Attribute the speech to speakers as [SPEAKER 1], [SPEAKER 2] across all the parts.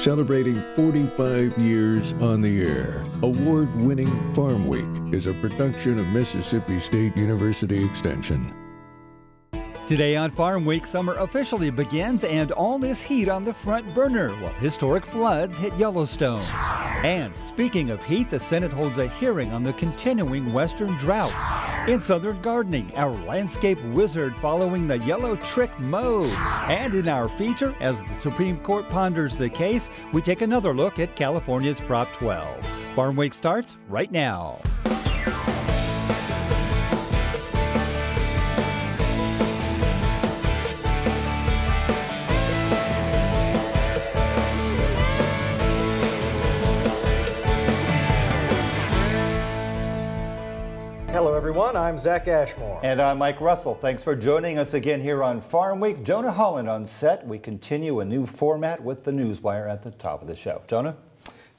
[SPEAKER 1] Celebrating 45 years on the air, award winning Farm Week is a production of Mississippi State University Extension.
[SPEAKER 2] Today on Farm Week, summer officially begins, and all this heat on the front burner while historic floods hit Yellowstone. And speaking of heat, the Senate holds a hearing on the continuing western drought. In Southern Gardening, our landscape wizard following the yellow trick mode. And in our feature, as the Supreme Court ponders the case, we take another look at California's Prop 12. Farm Week starts right now.
[SPEAKER 3] Hello, everyone. I'm Zach Ashmore.
[SPEAKER 4] And I'm Mike Russell. Thanks for joining us again here on Farm Week. Jonah Holland on set. We continue a new format with the Newswire at the top of the show. Jonah?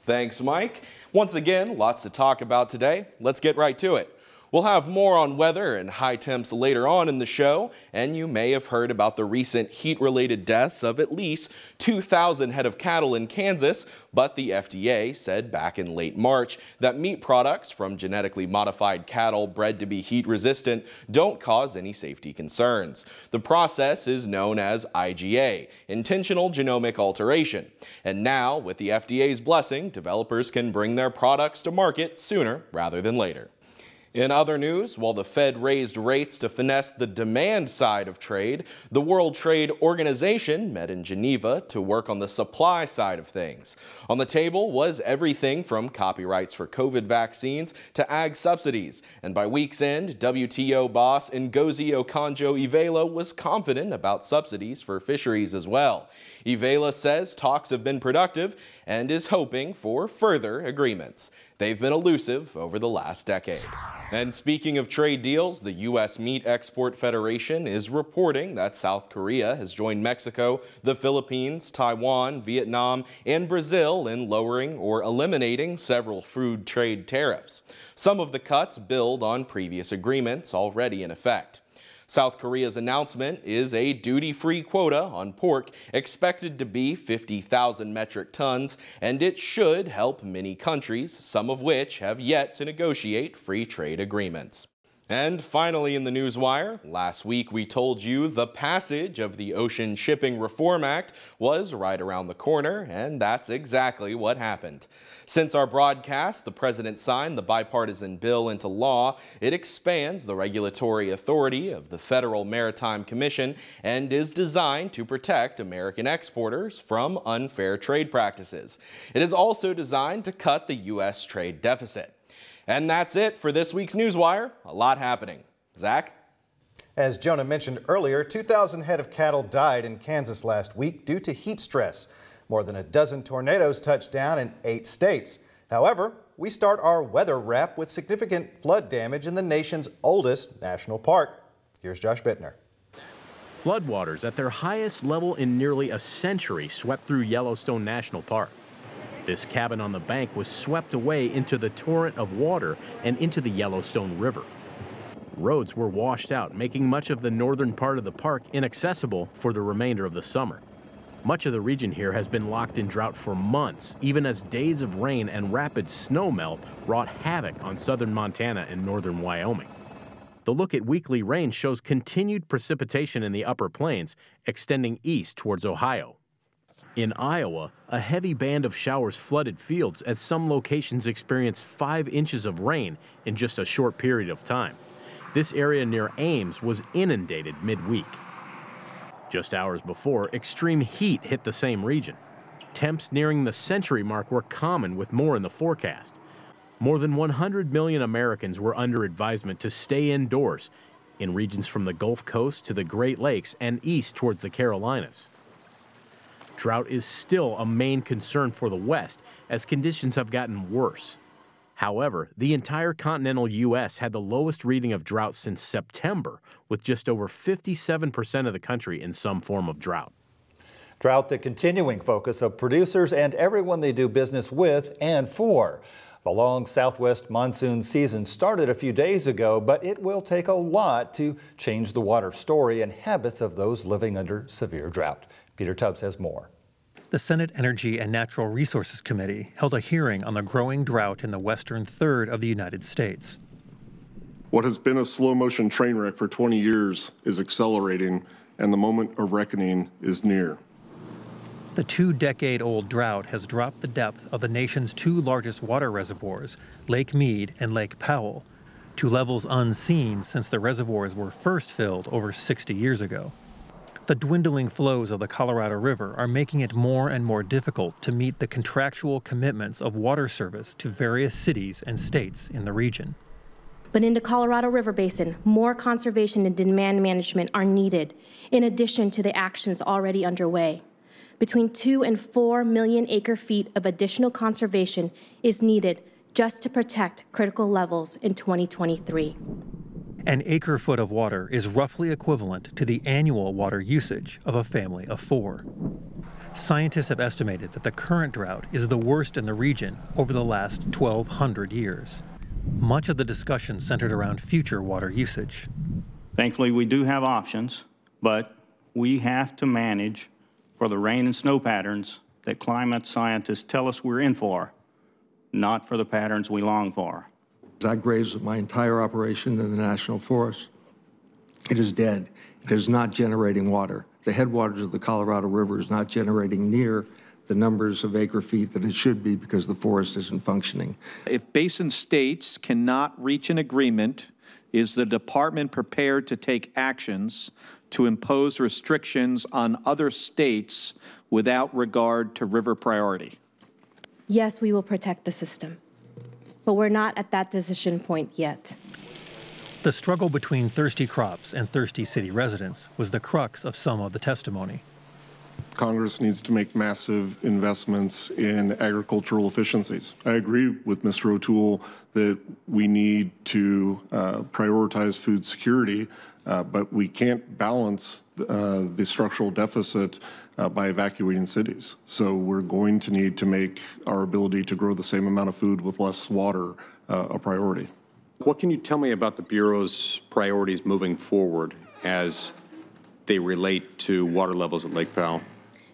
[SPEAKER 5] Thanks, Mike. Once again, lots to talk about today. Let's get right to it. We'll have more on weather and high temps later on in the show, and you may have heard about the recent heat-related deaths of at least 2,000 head of cattle in Kansas, but the FDA said back in late March that meat products from genetically modified cattle bred to be heat resistant don't cause any safety concerns. The process is known as IGA, intentional genomic alteration. And now, with the FDA's blessing, developers can bring their products to market sooner rather than later. In other news, while the Fed raised rates to finesse the demand side of trade, the World Trade Organization met in Geneva to work on the supply side of things. On the table was everything from copyrights for COVID vaccines to ag subsidies. And by week's end, WTO boss Ngozi Okonjo-Iweala was confident about subsidies for fisheries as well. Iweala says talks have been productive and is hoping for further agreements. They've been elusive over the last decade. And speaking of trade deals, the U.S. Meat Export Federation is reporting that South Korea has joined Mexico, the Philippines, Taiwan, Vietnam, and Brazil in lowering or eliminating several food trade tariffs. Some of the cuts build on previous agreements already in effect. South Korea's announcement is a duty-free quota on pork expected to be 50,000 metric tons, and it should help many countries, some of which have yet to negotiate free trade agreements. And finally in the newswire, last week we told you the passage of the Ocean Shipping Reform Act was right around the corner, and that's exactly what happened. Since our broadcast, the President signed the bipartisan bill into law. It expands the regulatory authority of the Federal Maritime Commission and is designed to protect American exporters from unfair trade practices. It is also designed to cut the U.S. trade deficit. And that's it for this week's Newswire. A lot happening. Zach?
[SPEAKER 3] As Jonah mentioned earlier, 2,000 head of cattle died in Kansas last week due to heat stress. More than a dozen tornadoes touched down in eight states. However, we start our weather wrap with significant flood damage in the nation's oldest national park. Here's Josh Bittner.
[SPEAKER 6] Floodwaters at their highest level in nearly a century swept through Yellowstone National Park. This cabin on the bank was swept away into the torrent of water and into the Yellowstone River. Roads were washed out, making much of the northern part of the park inaccessible for the remainder of the summer. Much of the region here has been locked in drought for months, even as days of rain and rapid snow melt wrought havoc on southern Montana and northern Wyoming. The look at weekly rain shows continued precipitation in the upper plains, extending east towards Ohio. In Iowa, a heavy band of showers flooded fields as some locations experienced five inches of rain in just a short period of time. This area near Ames was inundated midweek. Just hours before, extreme heat hit the same region. Temps nearing the century mark were common with more in the forecast. More than 100 million Americans were under advisement to stay indoors in regions from the Gulf Coast to the Great Lakes and east towards the Carolinas. Drought is still a main concern for the West as conditions have gotten worse. However, the entire continental U.S. had the lowest reading of drought since September, with just over 57% of the country in some form of drought.
[SPEAKER 3] Drought, the continuing focus of producers and everyone they do business with and for. The long southwest monsoon season started a few days ago, but it will take a lot to change the water story and habits of those living under severe drought. Peter Tubbs has more.
[SPEAKER 7] The Senate Energy and Natural Resources Committee held a hearing on the growing drought in the western third of the United States.
[SPEAKER 8] What has been a slow motion train wreck for 20 years is accelerating, and the moment of reckoning is near.
[SPEAKER 7] The two decade old drought has dropped the depth of the nation's two largest water reservoirs, Lake Mead and Lake Powell, to levels unseen since the reservoirs were first filled over 60 years ago. The dwindling flows of the Colorado River are making it more and more difficult to meet the contractual commitments of water service to various cities and states in the region.
[SPEAKER 9] But in the Colorado River Basin, more conservation and demand management are needed, in addition to the actions already underway. Between 2 and 4 million acre feet of additional conservation is needed just to protect critical levels in 2023.
[SPEAKER 7] An acre foot of water is roughly equivalent to the annual water usage of a family of four. Scientists have estimated that the current drought is the worst in the region over the last 1,200 years. Much of the discussion centered around future water usage.
[SPEAKER 10] Thankfully, we do have options, but we have to manage for the rain and snow patterns that climate scientists tell us we're in for, not for the patterns we long for.
[SPEAKER 11] I grazed my entire operation in the National Forest. It is dead. It is not generating water. The headwaters of the Colorado River is not generating near the numbers of acre feet that it should be because the forest isn't functioning.
[SPEAKER 12] If basin states cannot reach an agreement, is the department prepared to take actions to impose restrictions on other states without regard to river priority?
[SPEAKER 9] Yes, we will protect the system, but we're not at that decision point yet.
[SPEAKER 7] The struggle between thirsty crops and thirsty city residents was the crux of some of the testimony.
[SPEAKER 8] Congress needs to make massive investments in agricultural efficiencies. I agree with Mr. O'Toole that we need to uh, prioritize food security, uh, but we can't balance uh, the structural deficit uh, by evacuating cities. So we're going to need to make our ability to grow the same amount of food with less water uh, a priority.
[SPEAKER 13] What can you tell me about the Bureau's priorities moving forward as they relate to water levels at Lake Powell?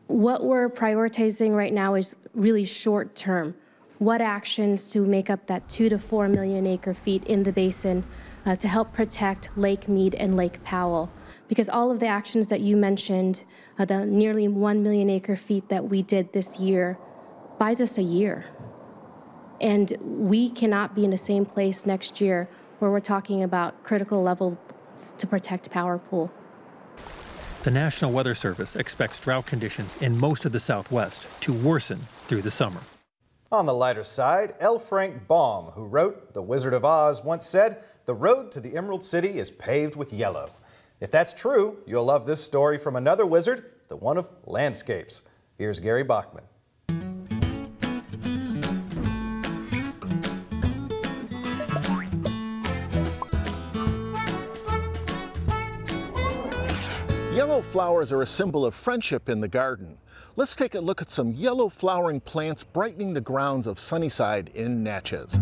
[SPEAKER 9] What we're prioritizing right now is really short term. What actions to make up that two to four million acre feet in the basin uh, to help protect Lake Mead and Lake Powell? Because all of the actions that you mentioned, uh, the nearly one million acre feet that we did this year, buys us a year. And we cannot be in the same place next year where we're talking about critical levels to protect Power Pool.
[SPEAKER 7] The National Weather Service expects drought conditions in most of the Southwest to worsen through the summer.
[SPEAKER 3] On the lighter side, L. Frank Baum, who wrote The Wizard of Oz, once said, The road to the Emerald City is paved with yellow. If that's true, you'll love this story from another wizard, the one of landscapes. Here's Gary Bachman.
[SPEAKER 14] Yellow flowers are a symbol of friendship in the garden. Let's take a look at some yellow flowering plants brightening the grounds of Sunnyside in Natchez.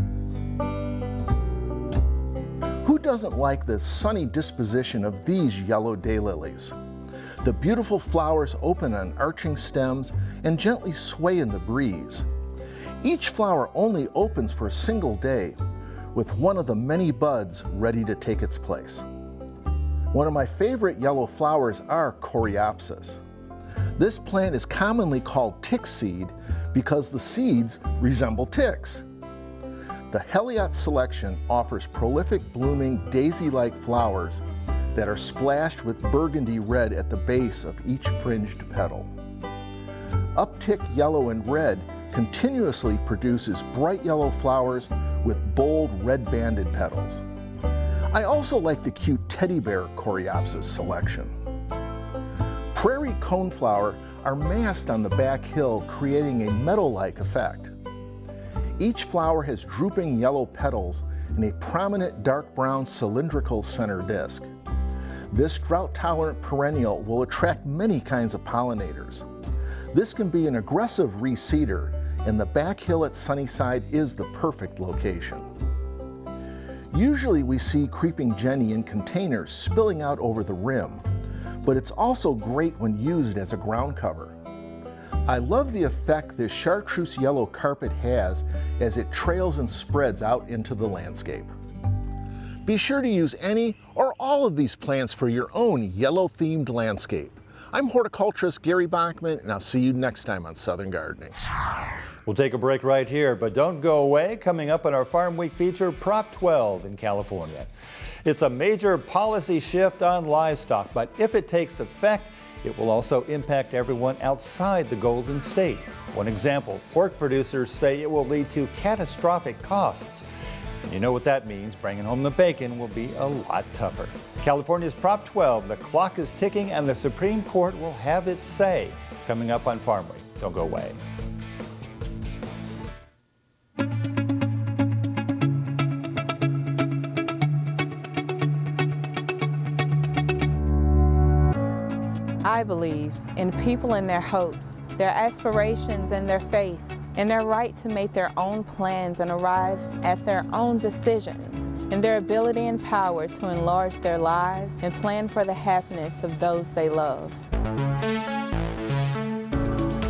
[SPEAKER 14] Doesn't like the sunny disposition of these yellow daylilies? The beautiful flowers open on arching stems and gently sway in the breeze. Each flower only opens for a single day, with one of the many buds ready to take its place. One of my favorite yellow flowers are Coreopsis. This plant is commonly called tick seed because the seeds resemble ticks. The Heliot selection offers prolific blooming daisy-like flowers that are splashed with burgundy red at the base of each fringed petal. Uptick yellow and red continuously produces bright yellow flowers with bold red banded petals. I also like the cute teddy bear Coreopsis selection. Prairie coneflower are massed on the back hill, creating a meadow-like effect. Each flower has drooping yellow petals and a prominent dark brown cylindrical center disc. This drought-tolerant perennial will attract many kinds of pollinators. This can be an aggressive reseeder, and the back hill at Sunnyside is the perfect location. Usually we see creeping Jenny in containers spilling out over the rim, but it's also great when used as a ground cover. I love the effect this chartreuse yellow carpet has as it trails and spreads out into the landscape. Be sure to use any or all of these plants for your own yellow themed landscape. I'm horticulturist Gary Bachman, and I'll see you next time on Southern Gardening.
[SPEAKER 4] We'll take a break right here, but don't go away. Coming up in our Farm Week feature, Prop 12 in California. It's a major policy shift on livestock, but if it takes effect, it will also impact everyone outside the Golden State. One example, pork producers say it will lead to catastrophic costs. And you know what that means. Bringing home the bacon will be a lot tougher. California's Prop 12, the clock is ticking and the Supreme Court will have its say. Coming up on Farm Week. Don't go away.
[SPEAKER 15] I believe in people and their hopes, their aspirations and their faith, and their right to make their own plans and arrive at their own decisions, in their ability and power to enlarge their lives and plan for the happiness of those they love.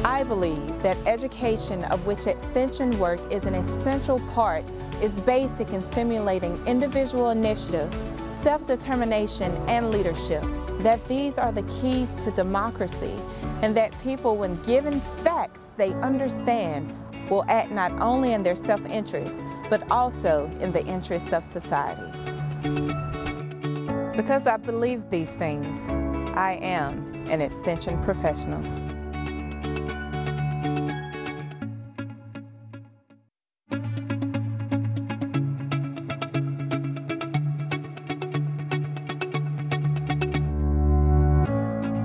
[SPEAKER 15] I believe that education, of which extension work is an essential part, is basic in stimulating individual initiative, self-determination, and leadership that these are the keys to democracy and that people, when given facts they understand, will act not only in their self-interest, but also in the interest of society. Because I believe these things, I am an extension professional.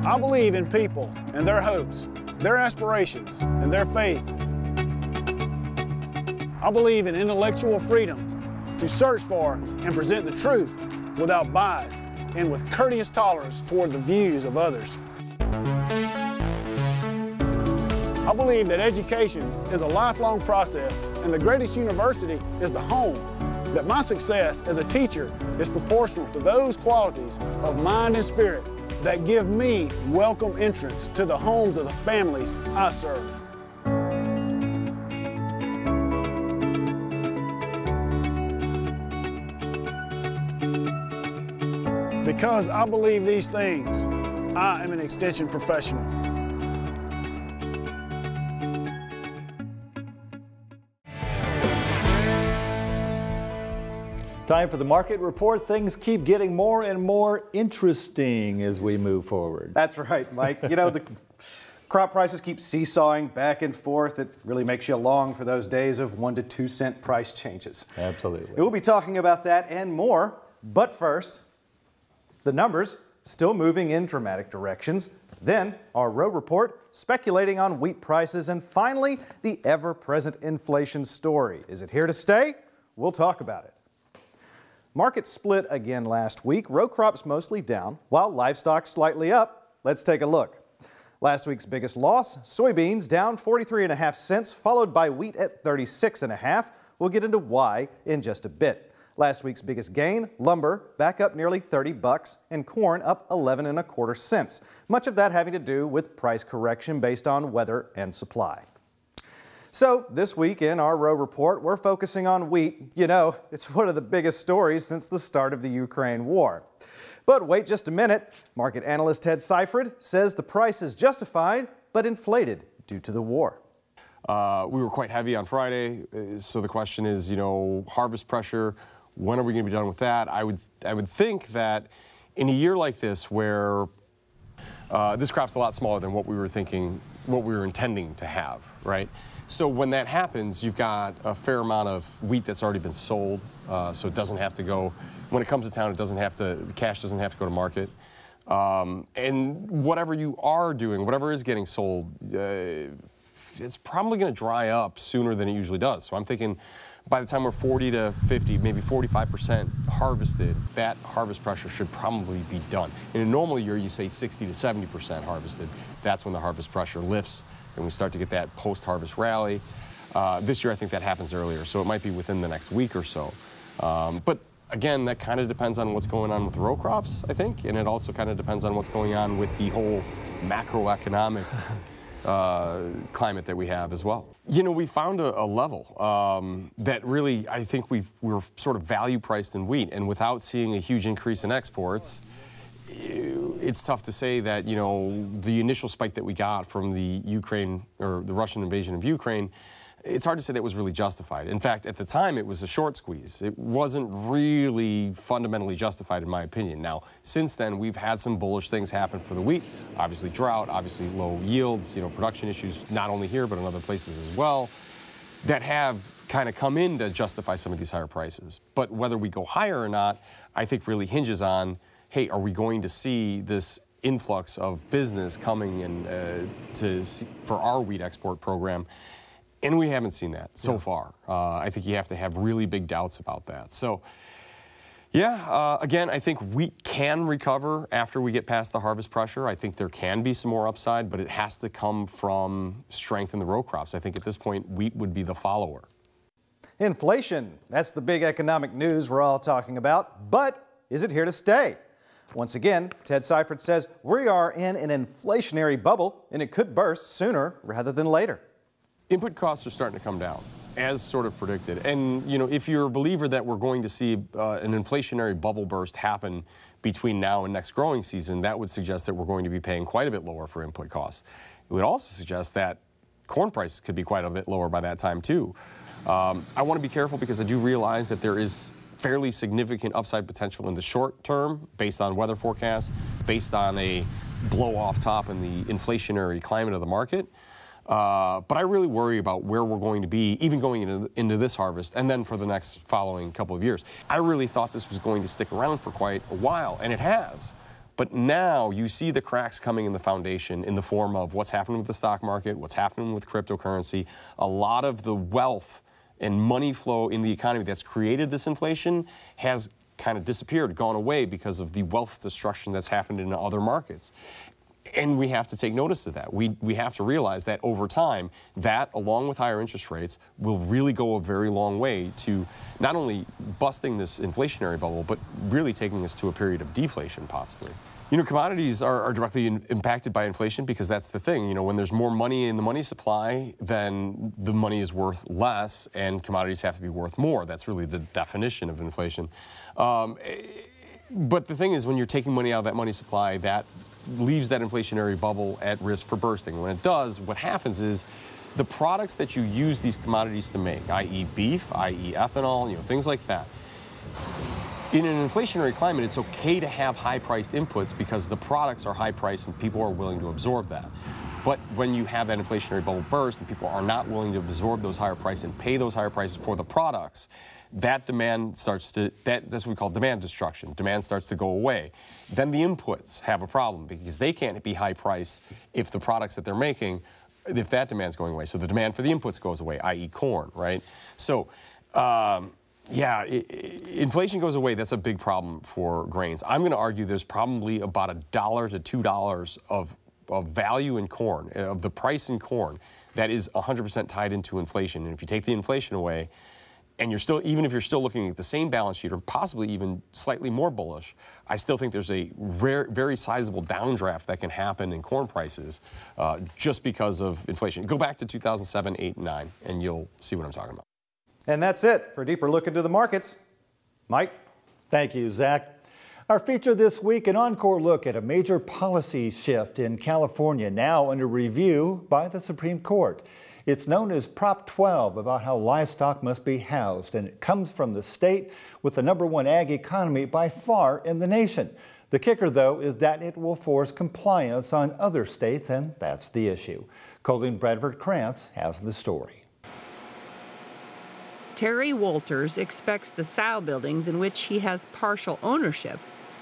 [SPEAKER 16] I believe in people and their hopes, their aspirations, and their faith. I believe in intellectual freedom to search for and present the truth without bias and with courteous tolerance toward the views of others. I believe that education is a lifelong process and the greatest university is the home. That my success as a teacher is proportional to those qualities of mind and spirit that give me welcome entrance to the homes of the families I serve. Because I believe these things, I am an extension professional.
[SPEAKER 4] Time for the market report. Things keep getting more and more interesting as we move forward.
[SPEAKER 3] That's right, Mike. You know, the crop prices keep seesawing back and forth. It really makes you long for those days of one to two cent price changes.
[SPEAKER 4] Absolutely.
[SPEAKER 3] We'll be talking about that and more. But first, the numbers still moving in dramatic directions. Then, our row report speculating on wheat prices. And finally, the ever present inflation story. Is it here to stay? We'll talk about it. Market split again last week. Row crops mostly down, while livestock slightly up. Let's take a look. Last week's biggest loss, soybeans down 43.5 cents, followed by wheat at 36.5. We'll get into why in just a bit. Last week's biggest gain, lumber, back up nearly 30 bucks, and corn up 11 and a quarter cents. Much of that having to do with price correction based on weather and supply. So this week in our row report, we're focusing on wheat. You know, it's one of the biggest stories since the start of the Ukraine war. But wait just a minute. Market analyst Ted Seifert says the price is justified, but inflated due to the war.
[SPEAKER 17] Uh, we were quite heavy on Friday, uh, so the question is, you know, harvest pressure. When are we going to be done with that? I would, I would think that in a year like this, where uh, this crop's a lot smaller than what we were thinking, what we were intending to have, right? So when that happens, you've got a fair amount of wheat that's already been sold, uh, so it doesn't have to go. When it comes to town, it doesn't have to. The cash doesn't have to go to market. Um, and whatever you are doing, whatever is getting sold, uh, it's probably going to dry up sooner than it usually does. So I'm thinking by the time we're 40 to 50, maybe 45% harvested, that harvest pressure should probably be done. In a normal year, you say 60 to 70% harvested. That's when the harvest pressure lifts and we start to get that post-harvest rally. Uh, this year, I think that happens earlier, so it might be within the next week or so. Um, but again, that kind of depends on what's going on with row crops, I think, and it also kind of depends on what's going on with the whole macroeconomic uh, climate that we have as well. You know, we found a, a level um, that really, I think we we're sort of value priced in wheat, and without seeing a huge increase in exports, it's tough to say that you know the initial spike that we got from the Ukraine or the Russian invasion of Ukraine it's hard to say that was really justified. In fact, at the time, it was a short squeeze. It wasn't really fundamentally justified, in my opinion. Now, since then, we've had some bullish things happen for the wheat. Obviously, drought, obviously, low yields, you know, production issues, not only here, but in other places as well, that have kind of come in to justify some of these higher prices. But whether we go higher or not, I think really hinges on, hey, are we going to see this influx of business coming in uh, to for our wheat export program? And we haven't seen that so yeah. far. Uh, I think you have to have really big doubts about that. So, yeah, uh, again, I think wheat can recover after we get past the harvest pressure. I think there can be some more upside, but it has to come from strength in the row crops. I think at this point, wheat would be the follower.
[SPEAKER 3] Inflation, that's the big economic news we're all talking about. But is it here to stay? Once again, Ted Seifert says we are in an inflationary bubble and it could burst sooner rather than later
[SPEAKER 17] input costs are starting to come down as sort of predicted. And you know, if you're a believer that we're going to see uh, an inflationary bubble burst happen between now and next growing season, that would suggest that we're going to be paying quite a bit lower for input costs. It would also suggest that corn prices could be quite a bit lower by that time too. Um, I want to be careful because I do realize that there is fairly significant upside potential in the short term based on weather forecasts, based on a blow off top in the inflationary climate of the market. Uh, but I really worry about where we're going to be, even going into, into this harvest, and then for the next following couple of years. I really thought this was going to stick around for quite a while, and it has. But now you see the cracks coming in the foundation in the form of what's happening with the stock market, what's happening with cryptocurrency. A lot of the wealth and money flow in the economy that's created this inflation has kind of disappeared, gone away because of the wealth destruction that's happened in other markets. And we have to take notice of that. We, we have to realize that over time, that, along with higher interest rates, will really go a very long way to not only busting this inflationary bubble, but really taking us to a period of deflation, possibly. You know, commodities are, are directly in, impacted by inflation because that's the thing. You know, when there's more money in the money supply, then the money is worth less, and commodities have to be worth more. That's really the definition of inflation. Um, but the thing is, when you're taking money out of that money supply, that leaves that inflationary bubble at risk for bursting. When it does, what happens is the products that you use these commodities to make, i.e. beef, i.e. ethanol, you know, things like that, in an inflationary climate, it's okay to have high-priced inputs because the products are high-priced and people are willing to absorb that. But when you have that inflationary bubble burst and people are not willing to absorb those higher prices and pay those higher prices for the products, that demand starts to, that, that's what we call demand destruction. Demand starts to go away. Then the inputs have a problem because they can't be high priced if the products that they're making, if that demand's going away. So the demand for the inputs goes away, i.e. corn, right? So, um, yeah, inflation goes away. That's a big problem for grains. I'm going to argue there's probably about a dollar to two dollars of, of value in corn, of the price in corn, that is 100% tied into inflation. And if you take the inflation away, and you're still, even if you're still looking at the same balance sheet or possibly even slightly more bullish, I still think there's a rare, very sizable downdraft that can happen in corn prices uh, just because of inflation. Go back to 2007, 8, 9, and you'll see what I'm talking about.
[SPEAKER 3] And that's it for a deeper look into the markets. Mike?
[SPEAKER 4] Thank you, Zach. Our feature this week, an encore look at a major policy shift in California, now under review by the Supreme Court. It's known as Prop 12 about how livestock must be housed, and it comes from the state with the number one ag economy by far in the nation. The kicker, though, is that it will force compliance on other states, and that's the issue. Colleen Bradford Krantz has the story.
[SPEAKER 18] Terry Walters expects the sow buildings in which he has partial ownership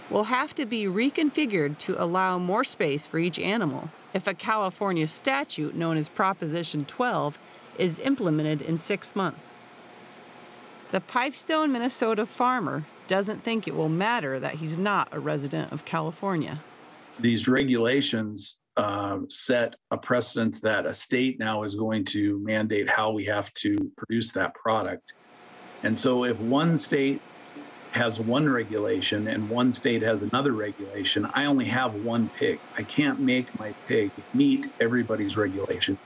[SPEAKER 18] will have to be reconfigured to allow more space for each animal if a California statute known as Proposition 12 is implemented in six months. The Pipestone, Minnesota farmer doesn't think it will matter that he's not a resident of California.
[SPEAKER 19] These regulations uh, set a precedent that a state now is going to mandate how we have to produce that product. And so if one state has one regulation and one state has another regulation, I only have one pig. I can't make my pig meet everybody's regulation.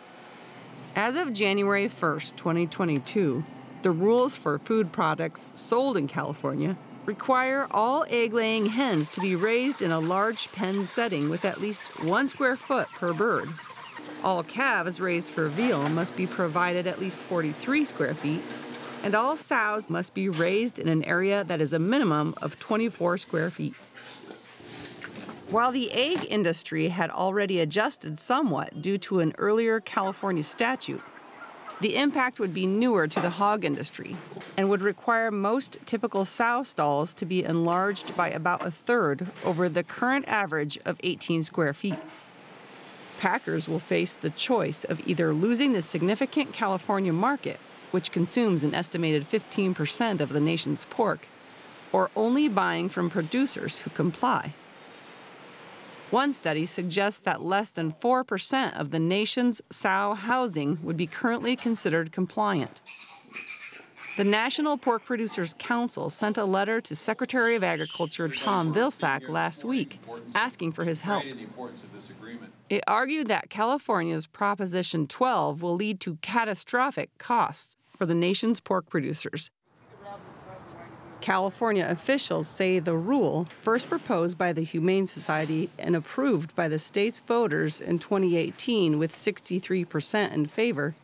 [SPEAKER 18] As of January 1st, 2022, the rules for food products sold in California require all egg laying hens to be raised in a large pen setting with at least one square foot per bird. All calves raised for veal must be provided at least 43 square feet, and all sows must be raised in an area that is a minimum of 24 square feet. While the egg industry had already adjusted somewhat due to an earlier California statute, the impact would be newer to the hog industry and would require most typical sow stalls to be enlarged by about a third over the current average of 18 square feet. Packers will face the choice of either losing the significant California market, which consumes an estimated 15% of the nation's pork, or only buying from producers who comply. One study suggests that less than 4% of the nation's sow housing would be currently considered compliant. The National Pork Producers Council sent a letter to Secretary of Agriculture Tom Vilsack last week asking for his help. It argued that California's Proposition 12 will lead to catastrophic costs for the nation's pork producers California officials say the rule, first proposed by the Humane Society and approved by the state's voters in 2018 with 63% in favor,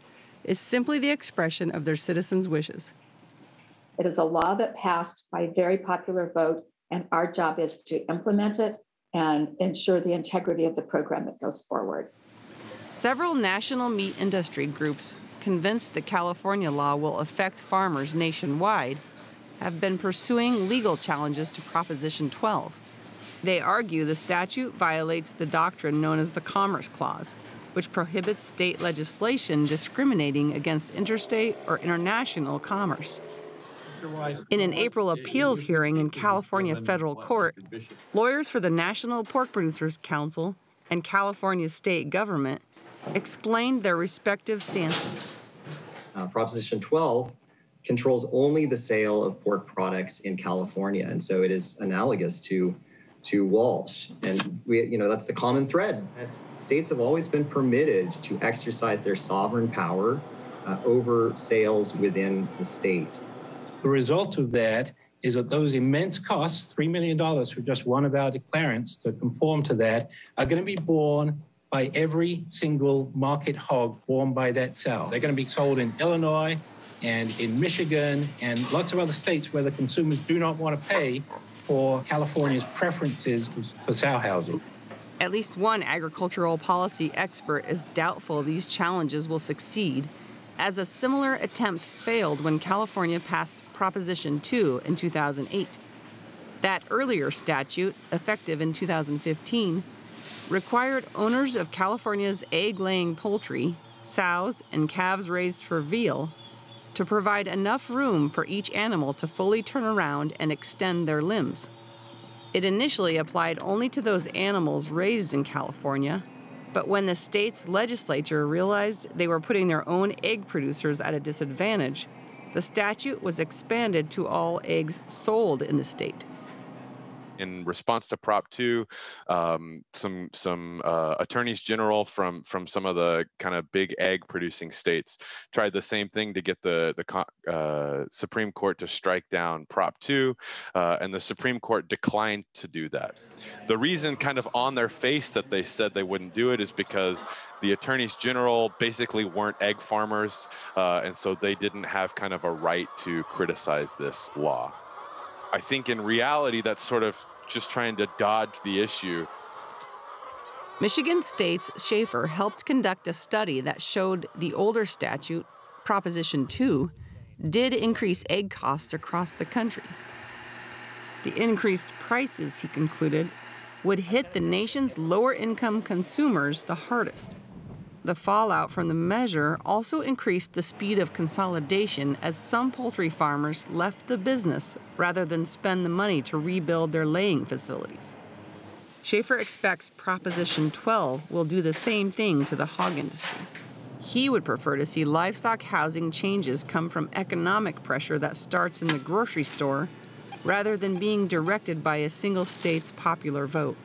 [SPEAKER 18] is simply the expression of their citizens' wishes.
[SPEAKER 20] It is a law that passed by very popular vote, and our job is to implement it and ensure the integrity of the program that goes forward.
[SPEAKER 18] Several national meat industry groups, convinced the California law will affect farmers nationwide, have been pursuing legal challenges to Proposition 12. They argue the statute violates the doctrine known as the Commerce Clause, which prohibits state legislation discriminating against interstate or international commerce. In an April appeals hearing in California federal court, lawyers for the National Pork Producers Council and California state government explained their respective stances.
[SPEAKER 21] Uh, Proposition 12 controls only the sale of pork products in California, and so it is analogous to to Walsh. And we, you know, that's the common thread. That states have always been permitted to exercise their sovereign power uh, over sales within the state.
[SPEAKER 22] The result of that is that those immense costs, $3 million for just one of our declarants to conform to that, are going to be borne by every single market hog born by that sow. They're going to be sold in Illinois, and in Michigan and lots of other states where the consumers do not want to pay for California's preferences for sow housing.
[SPEAKER 18] At least one agricultural policy expert is doubtful these challenges will succeed, as a similar attempt failed when California passed Proposition 2 in 2008. That earlier statute, effective in 2015, required owners of California's egg laying poultry, sows, and calves raised for veal to provide enough room for each animal to fully turn around and extend their limbs. It initially applied only to those animals raised in California, but when the state's legislature realized they were putting their own egg producers at a disadvantage, the statute was expanded to all eggs sold in the state
[SPEAKER 23] in response to Prop 2, um, some some uh, attorneys general from from some of the kind of big egg producing states tried the same thing to get the the uh, Supreme Court to strike down Prop 2, uh, and the Supreme Court declined to do that. The reason, kind of on their face, that they said they wouldn't do it is because the attorneys general basically weren't egg farmers, uh, and so they didn't have kind of a right to criticize this law. I think in reality, that's sort of just trying to dodge the issue.
[SPEAKER 18] Michigan State's Schaefer helped conduct a study that showed the older statute, Proposition 2, did increase egg costs across the country. The increased prices, he concluded, would hit the nation's lower income consumers the hardest. The fallout from the measure also increased the speed of consolidation as some poultry farmers left the business rather than spend the money to rebuild their laying facilities. Schaefer expects Proposition 12 will do the same thing to the hog industry. He would prefer to see livestock housing changes come from economic pressure that starts in the grocery store rather than being directed by a single state's popular vote.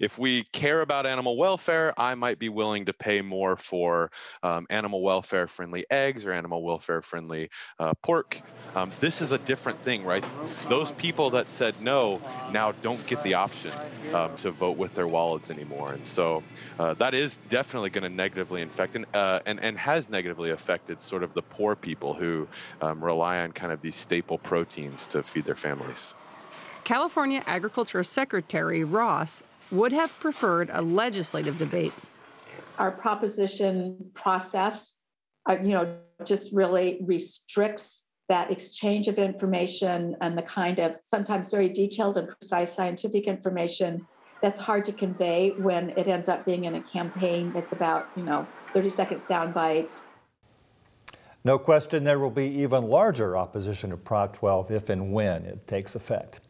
[SPEAKER 23] If we care about animal welfare, I might be willing to pay more for um, animal welfare friendly eggs or animal welfare friendly uh, pork. Um, this is a different thing, right? Those people that said no now don't get the option um, to vote with their wallets anymore. And so uh, that is definitely going to negatively affect and, uh, and, and has negatively affected sort of the poor people who um, rely on kind of these staple proteins to feed their families.
[SPEAKER 18] California Agriculture Secretary Ross would have preferred a legislative debate.
[SPEAKER 20] Our proposition process, uh, you know, just really restricts that exchange of information and the kind of sometimes very detailed and precise scientific information that's hard to convey when it ends up being in a campaign that's about, you know, 30 second sound bites.
[SPEAKER 4] No question there will be even larger opposition to Prop 12 if and when it takes effect.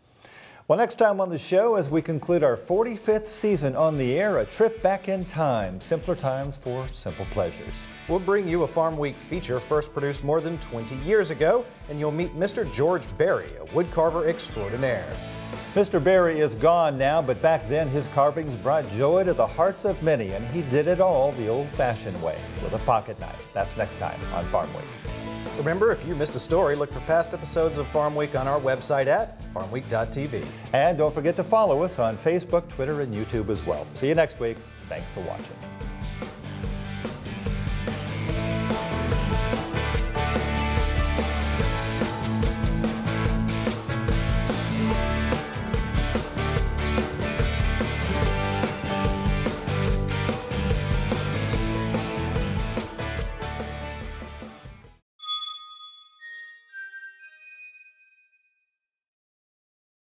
[SPEAKER 4] Well, next time on the show, as we conclude our 45th season on the air, a trip back in time, simpler times for simple pleasures.
[SPEAKER 3] We'll bring you a Farm Week feature first produced more than 20 years ago, and you'll meet Mr. George Berry, a woodcarver extraordinaire.
[SPEAKER 4] Mr. Berry is gone now, but back then his carvings brought joy to the hearts of many, and he did it all the old-fashioned way, with a pocket knife. That's next time on Farm Week.
[SPEAKER 3] Remember, if you missed a story, look for past episodes of Farm Week on our website at farmweek.tv.
[SPEAKER 4] And don't forget to follow us on Facebook, Twitter, and YouTube as well. See you next week. Thanks for watching.